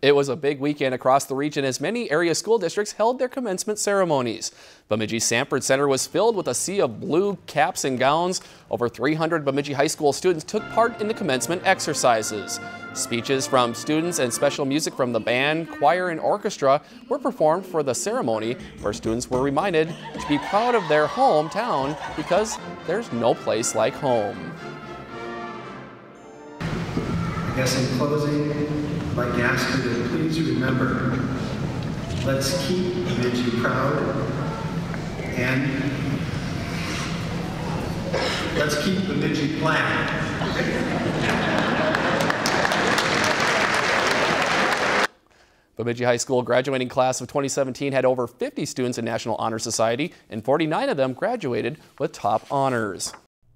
It was a big weekend across the region as many area school districts held their commencement ceremonies. Bemidji Sanford Center was filled with a sea of blue caps and gowns. Over 300 Bemidji High School students took part in the commencement exercises. Speeches from students and special music from the band, choir, and orchestra were performed for the ceremony where students were reminded to be proud of their hometown because there's no place like home. Guess in closing, like to please remember, let's keep Bemidji proud and let's keep Bemidji flag. Bemidji High School graduating class of 2017 had over 50 students in National Honor Society, and 49 of them graduated with top honors.